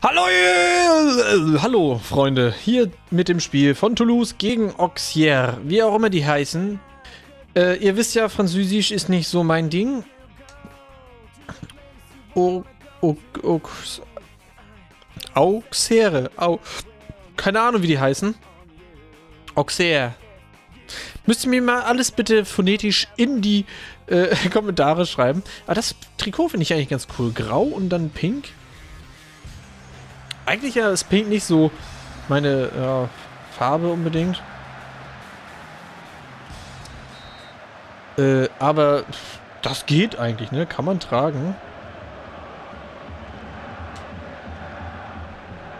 Hallo, äh, hallo Freunde, hier mit dem Spiel von Toulouse gegen Auxerre, wie auch immer die heißen. Äh, ihr wisst ja, Französisch ist nicht so mein Ding. Auxerre, Au, keine Ahnung, wie die heißen. Auxerre. Müsst ihr mir mal alles bitte phonetisch in die äh, Kommentare schreiben. Aber das Trikot finde ich eigentlich ganz cool. Grau und dann pink. Eigentlich ja ist pink nicht so meine ja, Farbe unbedingt. Äh, aber das geht eigentlich, ne? Kann man tragen.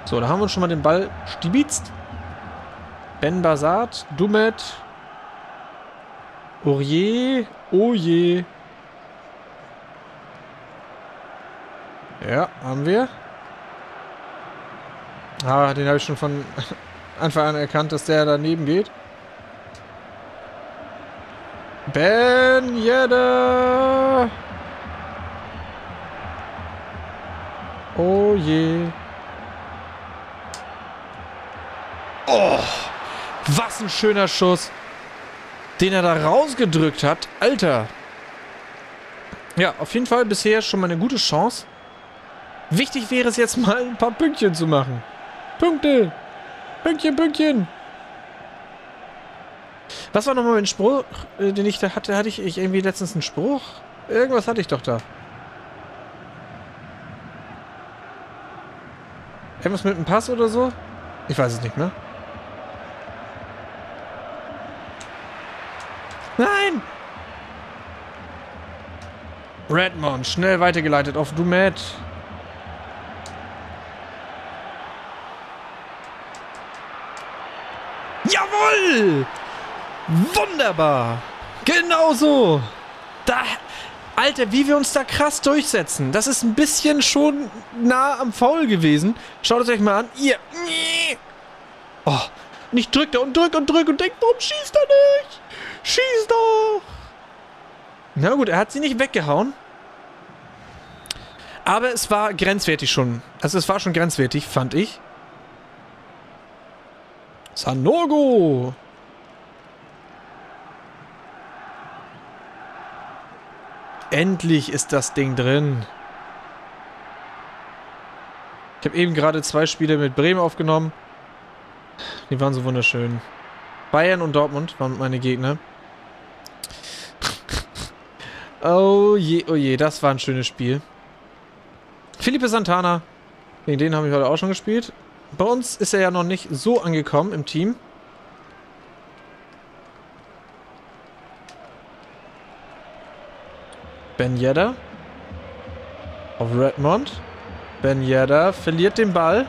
So, da haben wir uns schon mal den Ball stibitzt. Ben Bazat, Dumet, Aurier, oh je. Ja, haben wir. Ah, den habe ich schon von Anfang an erkannt, dass der daneben geht. Ben Yedda! Oh je. Oh, was ein schöner Schuss, den er da rausgedrückt hat. Alter. Ja, auf jeden Fall bisher schon mal eine gute Chance. Wichtig wäre es jetzt mal ein paar Pünktchen zu machen. Punkte. Pünktchen, Pünktchen. Was war nochmal mein Spruch, äh, den ich da hatte? Hatte ich, irgendwie letztens einen Spruch? Irgendwas hatte ich doch da. Irgendwas mit einem Pass oder so? Ich weiß es nicht mehr. Nein! Redmond, schnell weitergeleitet auf Dumet. Wunderbar! Genau so! Da, Alter, wie wir uns da krass durchsetzen. Das ist ein bisschen schon nah am Foul gewesen. Schaut es euch mal an. Ihr. Oh, und ich drück da und drück und drück und denk, warum schießt er nicht? Schieß doch! Na gut, er hat sie nicht weggehauen. Aber es war grenzwertig schon. Also es war schon grenzwertig, fand ich. Sanogo! Endlich ist das Ding drin. Ich habe eben gerade zwei Spiele mit Bremen aufgenommen. Die waren so wunderschön. Bayern und Dortmund waren meine Gegner. oh je, oh je, das war ein schönes Spiel. Felipe Santana. Gegen den habe ich heute auch schon gespielt. Bei uns ist er ja noch nicht so angekommen im Team. Ben Yedda. Auf Redmond. Ben Yedda verliert den Ball.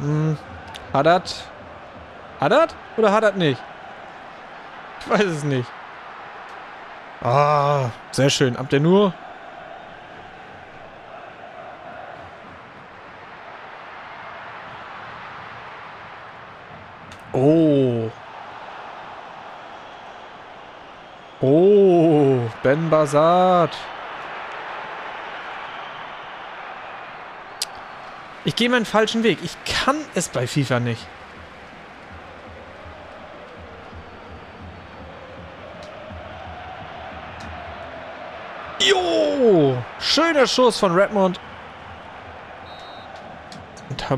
Hm. Haddad. Haddad? Oder Haddad nicht? Ich weiß es nicht. Ah, sehr schön. Ab der nur. Oh. Oh, Ben Bazat. Ich gehe meinen falschen Weg. Ich kann es bei FIFA nicht. Jo! Schöner Schuss von Redmond. Und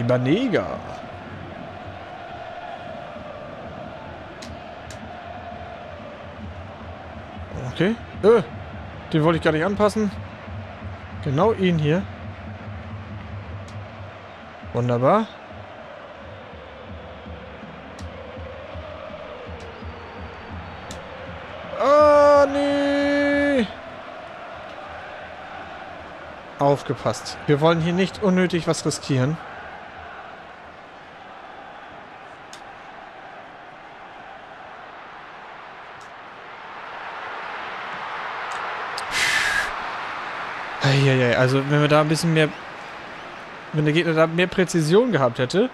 Ibanega. Okay. Äh, den wollte ich gar nicht anpassen. Genau ihn hier. Wunderbar. Oh, nee. Aufgepasst. Wir wollen hier nicht unnötig was riskieren. Eieiei, also wenn wir da ein bisschen mehr... Wenn der Gegner da mehr Präzision gehabt hätte...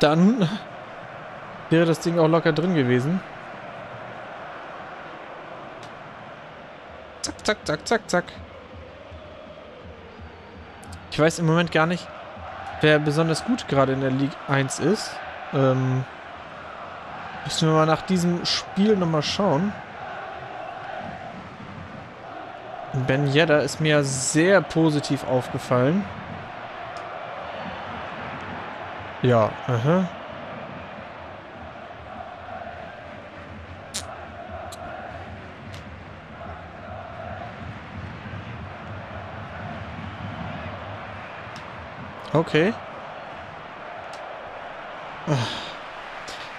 dann wäre das Ding auch locker drin gewesen. Zack, zack, zack, zack, zack. Ich weiß im Moment gar nicht, wer besonders gut gerade in der League 1 ist. Ähm, müssen wir mal nach diesem Spiel nochmal schauen. Ben Yedda ist mir sehr positiv aufgefallen. Ja, aha. Okay.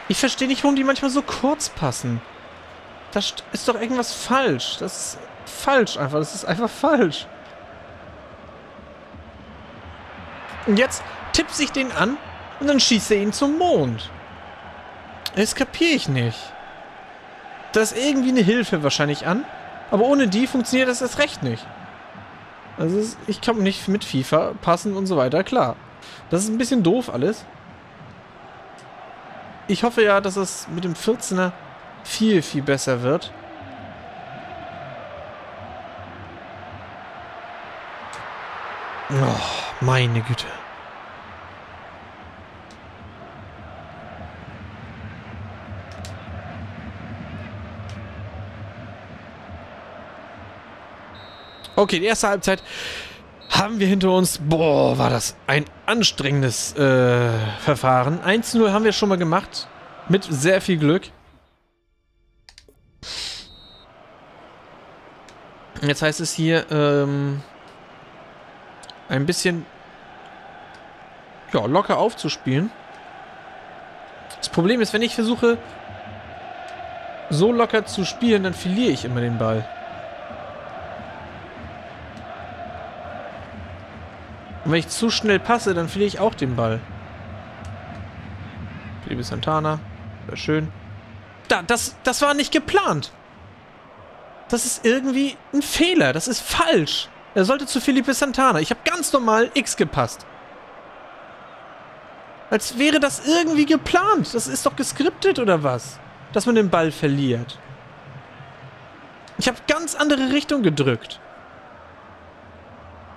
Ich verstehe nicht, warum die manchmal so kurz passen. Da ist doch irgendwas falsch. Das ist falsch einfach. Das ist einfach falsch. Und jetzt tippt sich den an und dann schießt er ihn zum Mond. Das kapiere ich nicht. Da ist irgendwie eine Hilfe wahrscheinlich an, aber ohne die funktioniert das erst recht nicht. Also ich komme nicht mit FIFA passen und so weiter, klar. Das ist ein bisschen doof alles. Ich hoffe ja, dass es mit dem 14er viel, viel besser wird. Oh, meine Güte. Okay, die erste Halbzeit haben wir hinter uns. Boah, war das ein anstrengendes äh, Verfahren. 1-0 haben wir schon mal gemacht. Mit sehr viel Glück. Jetzt heißt es hier, ähm, ein bisschen ja, locker aufzuspielen. Das Problem ist, wenn ich versuche, so locker zu spielen, dann verliere ich immer den Ball. Und wenn ich zu schnell passe, dann verliere ich auch den Ball. Liebe Santana. Sehr schön. Da, das, das war nicht geplant. Das ist irgendwie ein Fehler. Das ist falsch. Er sollte zu Felipe Santana. Ich habe ganz normal X gepasst. Als wäre das irgendwie geplant. Das ist doch geskriptet oder was? Dass man den Ball verliert. Ich habe ganz andere Richtung gedrückt.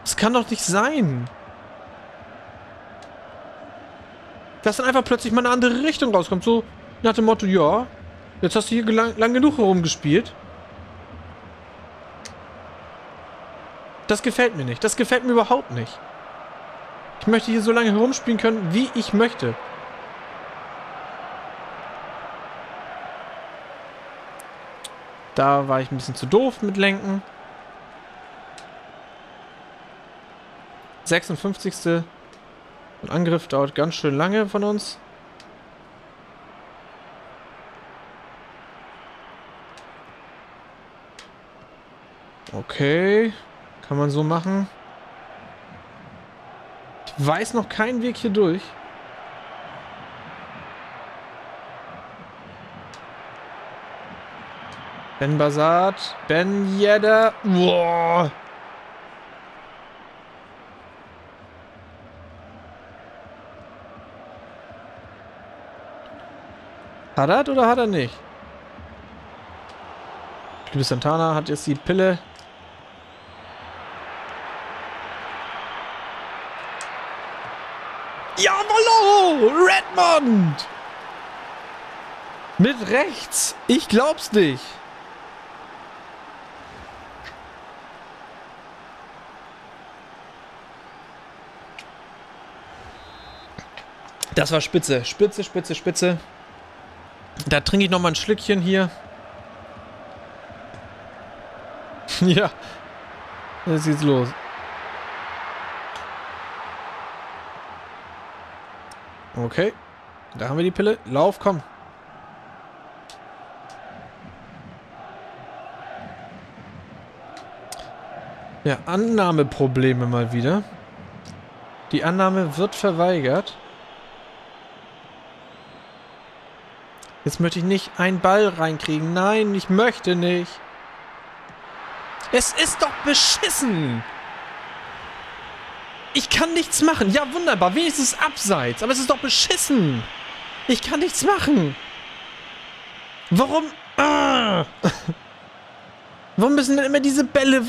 Das kann doch nicht sein. dass dann einfach plötzlich mal eine andere Richtung rauskommt. So nach dem Motto, ja, jetzt hast du hier lang, lang genug herumgespielt. Das gefällt mir nicht. Das gefällt mir überhaupt nicht. Ich möchte hier so lange herumspielen können, wie ich möchte. Da war ich ein bisschen zu doof mit Lenken. 56. Ein Angriff dauert ganz schön lange von uns. Okay. Kann man so machen. Ich weiß noch keinen Weg hier durch. Ben Basat, Ben Yedda. Boah. Hat er oder hat er nicht? Liebe Santana hat jetzt die Pille. Redmond! Mit rechts! Ich glaub's nicht! Das war spitze. Spitze, spitze, spitze. Da trinke ich noch mal ein Schlückchen hier. ja. Jetzt geht's los. Okay. Da haben wir die Pille. Lauf, komm. Ja, Annahmeprobleme mal wieder. Die Annahme wird verweigert. Jetzt möchte ich nicht einen Ball reinkriegen. Nein, ich möchte nicht. Es ist doch beschissen. Ich kann nichts machen. Ja, wunderbar. Wenigstens abseits. Aber es ist doch beschissen. Ich kann nichts machen. Warum? Ah. Warum müssen denn immer diese Bälle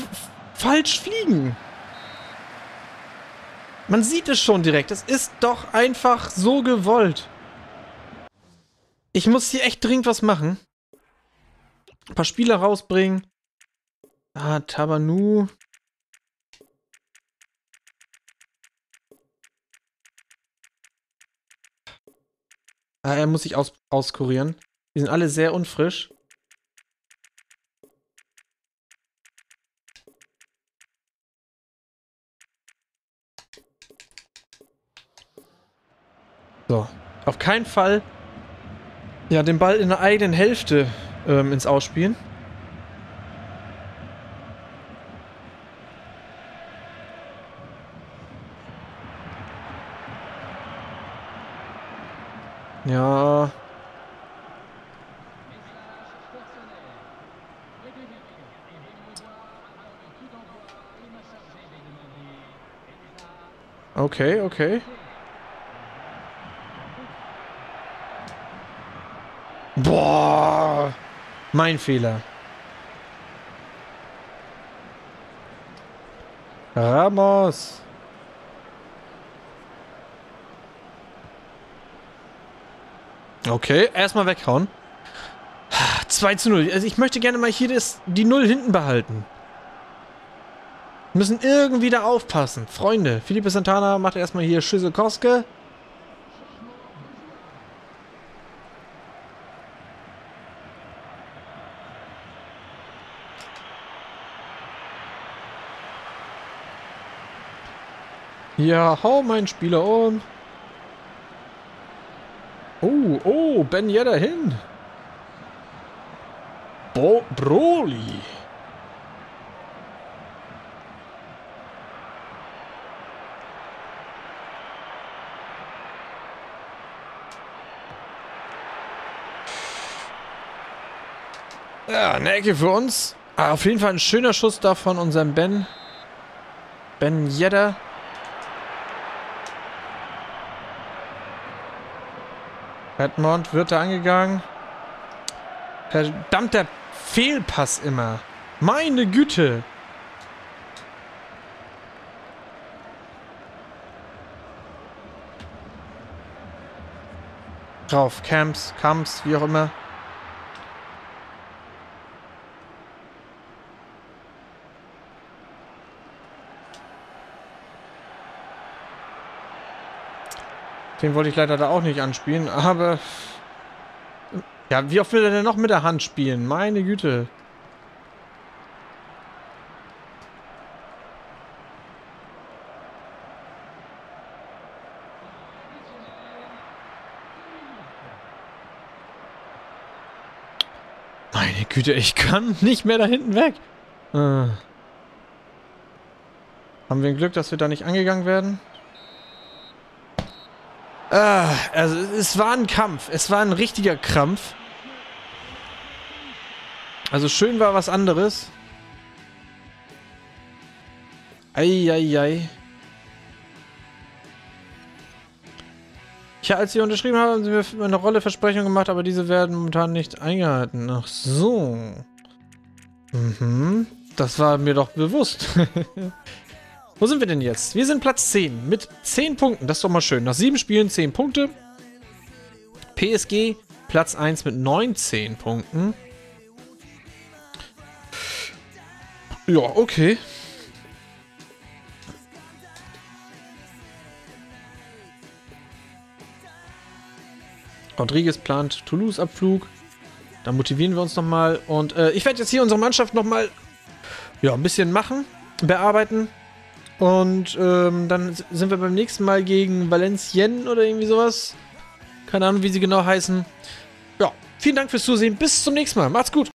falsch fliegen? Man sieht es schon direkt. Es ist doch einfach so gewollt. Ich muss hier echt dringend was machen. Ein paar Spieler rausbringen. Ah, Tabanu. Ah, er muss sich aus auskurieren. Die sind alle sehr unfrisch. So. Auf keinen Fall ja, den Ball in der eigenen Hälfte ähm, ins Ausspielen. Ja. Okay, okay. Boah. Mein Fehler. Ramos. Okay, erstmal weghauen. 2 zu 0. Also ich möchte gerne mal hier das, die 0 hinten behalten. Müssen irgendwie da aufpassen. Freunde, Felipe Santana macht erstmal hier Schüsselkowske. Ja, hau meinen Spieler um. Oh, Ben Yedder hin. Bo Broly. Ja, eine Ecke für uns. Ah, auf jeden Fall ein schöner Schuss da von unserem Ben. Ben Yedder. Redmond wird da angegangen. Verdammter Fehlpass immer. Meine Güte. Drauf. Camps, Camps, wie auch immer. Den wollte ich leider da auch nicht anspielen, aber... Ja, wie oft will er denn noch mit der Hand spielen? Meine Güte. Meine Güte, ich kann nicht mehr da hinten weg. Äh. Haben wir ein Glück, dass wir da nicht angegangen werden? Ah, also es war ein Kampf. Es war ein richtiger Krampf. Also schön war was anderes. Eieiei. Ja, als sie unterschrieben haben, haben sie mir eine Rolle Versprechung gemacht, aber diese werden momentan nicht eingehalten. Ach so. Mhm. Das war mir doch bewusst. Wo sind wir denn jetzt? Wir sind Platz 10 mit 10 Punkten. Das ist doch mal schön. Nach 7 Spielen 10 Punkte. PSG Platz 1 mit 19 Punkten. Ja, okay. Rodriguez plant Toulouse-Abflug. Da motivieren wir uns nochmal. Und äh, ich werde jetzt hier unsere Mannschaft nochmal ja, ein bisschen machen, bearbeiten. Und ähm, dann sind wir beim nächsten Mal gegen Valenciennes oder irgendwie sowas. Keine Ahnung, wie sie genau heißen. Ja, vielen Dank fürs Zusehen. Bis zum nächsten Mal. Macht's gut.